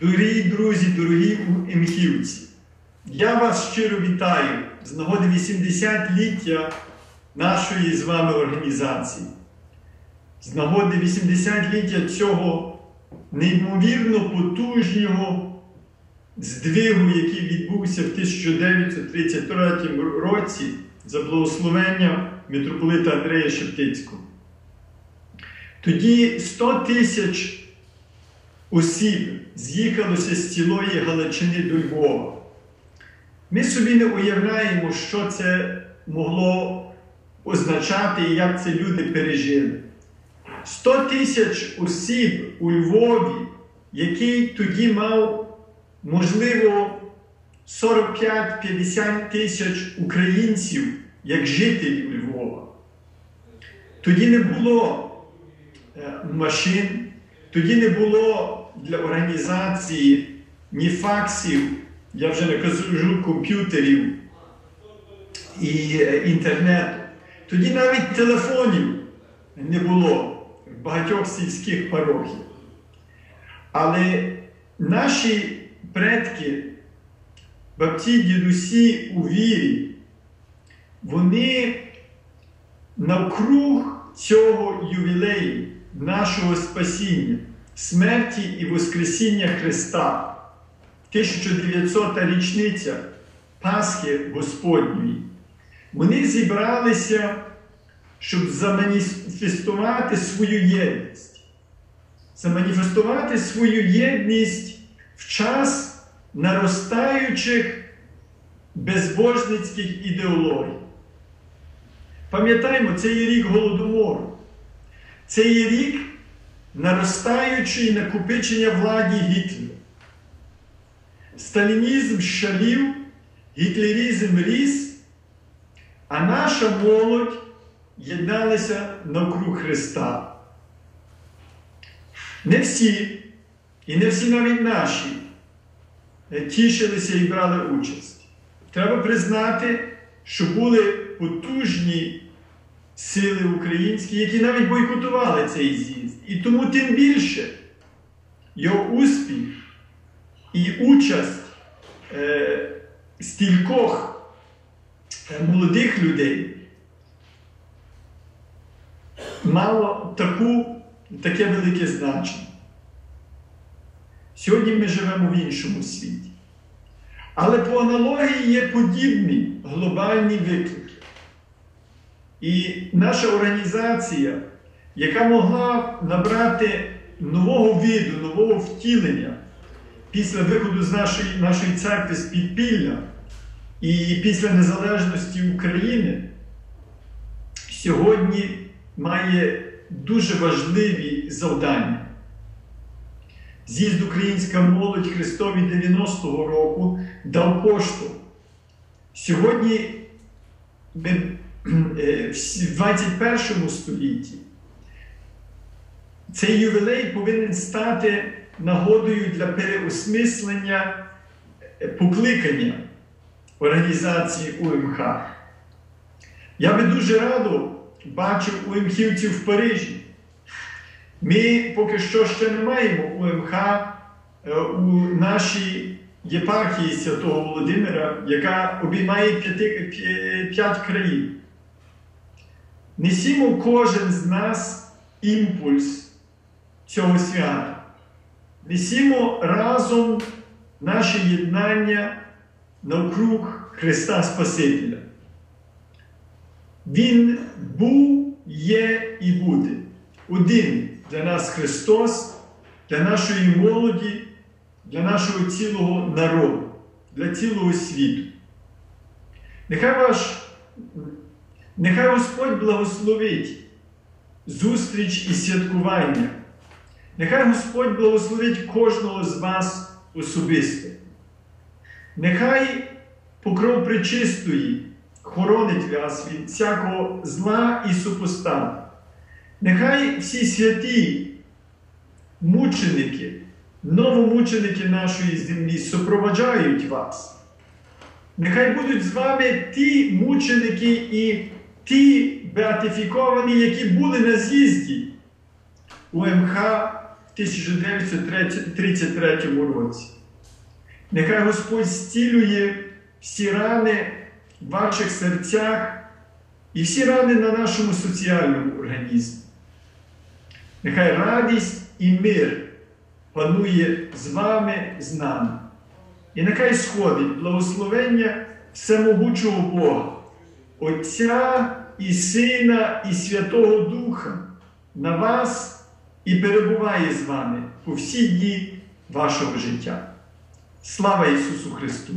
Дорогі друзі, дорогі МХівці, я вас щиро вітаю з нагоди 80-ліття нашої з вами організації. З нагоди 80-ліття цього неймовірно потужного здвигу, який відбувся в 1933 році за благословення митрополита Андрея Шептицького. Тоді 100 тисяч осіб з'їхалося з цілої Галичини до Львова. Ми собі не уявляємо, що це могло означати і як це люди пережили. 100 тисяч осіб у Львові, який тоді мав, можливо, 45-50 тисяч українців як жителів Львова. Тоді не було машин, тоді не було для організації ні факсів, я вже не кажу комп'ютерів і інтернету. Тоді навіть телефонів не було в багатьох сільських парохів. Але наші предки, бабці, дідусі у вірі, вони навкруг цього ювілею нашого спасіння, смерті і Воскресіння Христа, 1900 річниця Пасхи Господньої, вони зібралися, щоб заманіфестувати свою єдність, заманіфестувати свою єдність в час наростаючих безбожницьких ідеологій. Пам'ятаємо, це є рік Голодомору. Це є рік наростаючої накопичення владі Гітлера. Сталінізм шалів, гітлерізм ріс, а наша молодь єдналася навкруг Христа. Не всі, і не всі навіть наші, тішилися і брали участь. Треба признати, що були потужні сили українські, які навіть бойкотували цей з'їзд. І тому тим більше його успіх і участь е, стількох молодих людей мало таку, таке велике значення. Сьогодні ми живемо в іншому світі. Але по аналогії є подібні глобальні виклики. І наша організація, яка могла набрати нового виду, нового втілення після виходу з нашої, нашої церкви з підпілля і після незалежності України, сьогодні має дуже важливі завдання. З'їзд Українська молодь Христові 90-го року дав поштовх. Сьогодні ми в 21 столітті цей ювілей повинен стати нагодою для переосмислення покликання організації УМХ. Я би дуже радо бачив УМХівців в Парижі. Ми поки що ще не маємо УМХ у нашій єпархії Святого Володимира, яка обіймає п'ять країн. Несімо кожен з нас імпульс цього свята. Несімо разом наше єднання навкруг Христа Спасителя. Він був, є і буде. Один для нас Христос, для нашої молоді, для нашого цілого народу, для цілого світу. Нехай ваш Нехай Господь благословить зустріч і святкування. Нехай Господь благословить кожного з вас особисто. Нехай покров причистої хоронить вас від всякого зла і супостату. Нехай всі святі мученики, новомученики нашої землі супроводжають вас. Нехай будуть з вами ті мученики і ті беатифіковані, які були на з'їзді УМХ 1933 році. Нехай Господь зцілює всі рани в ваших серцях і всі рани на нашому соціальному організмі. Нехай радість і мир панує з вами, з нами. І нехай сходить благословення всемогучого Бога, Отця і Сина, і Святого Духа на вас і перебуває з вами у всі дні вашого життя. Слава Ісусу Христу!